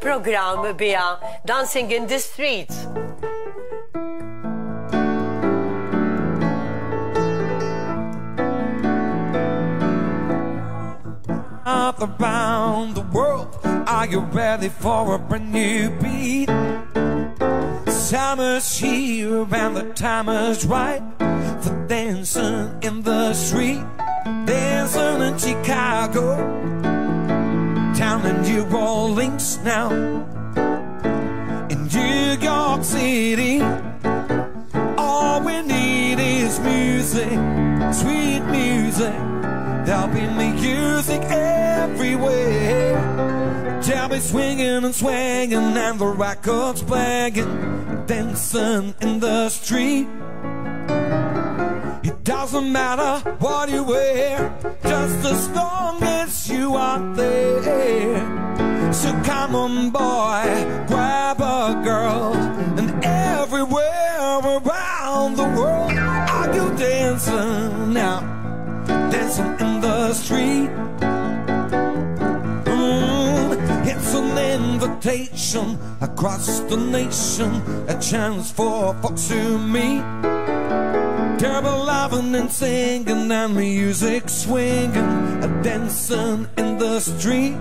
program bija Dancing in the Streets. Around the world, are you ready for a brand new beat? Summer's here and the time is right for dancing in the street, dancing in Chicago, down in New Orleans now, in New York City. All we need is music, sweet music. There'll be music everywhere. They'll be swinging and swinging and the records playing, dancing in the street. It doesn't matter what you wear, just as long as you are there. So come on, boy, grab a girl, and everywhere around the world, are you dancing now? Dancing in the street. Mm, it's an invitation across the nation, a chance for folks to meet. And singing and music swinging, a dancing in the street.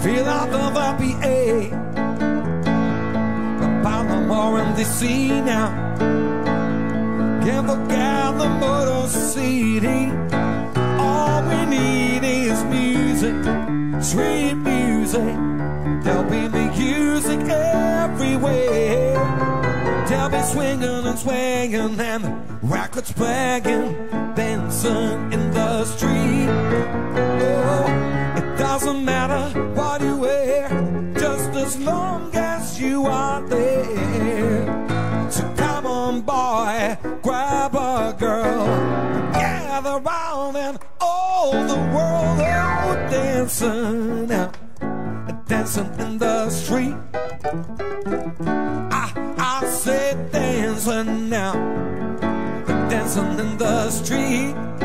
Philadelphia PA, about the more in the sea now. Can't forget the Motor City. All we need is music, sweet music. There'll be music everywhere. Swinging and swinging and the records playing, dancing in the street. Oh, it doesn't matter what you wear, just as long as you are there. So come on, boy, grab a girl, gather round and all the world oh, dancing out, dancing in the street. Dancing in the street.